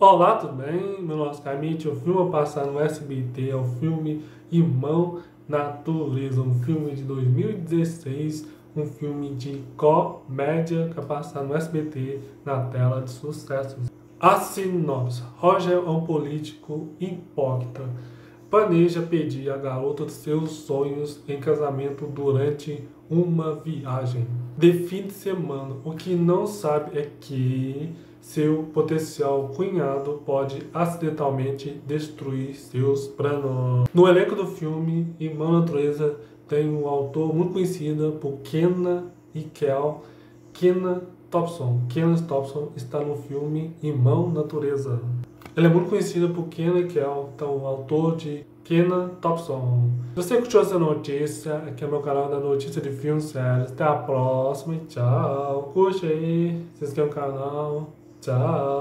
Olá, tudo bem? Meu nome é Oscar Mitch. O filme a passar no SBT é o filme Irmão Natureza, um filme de 2016, um filme de comédia que a passar no SBT na tela de sucessos. A sinopse: Roger é um político hipócrita. Planeja pedir a garota de seus sonhos em casamento durante uma viagem de fim de semana. O que não sabe é que seu potencial cunhado pode acidentalmente destruir seus planos. No elenco do filme, Irmã Natureza tem um autor muito conhecido por Kenna e Kel, Kenna Thompson. Kenna Thompson está no filme Irmão Natureza. Ele é muito conhecido por Kenna e Kel, então autor de Kenna Thompson. Se você curtiu essa notícia, aqui é meu canal da Notícia de Filmes Sérios. Até a próxima e tchau. Curte aí, se inscreve no canal. Tchau.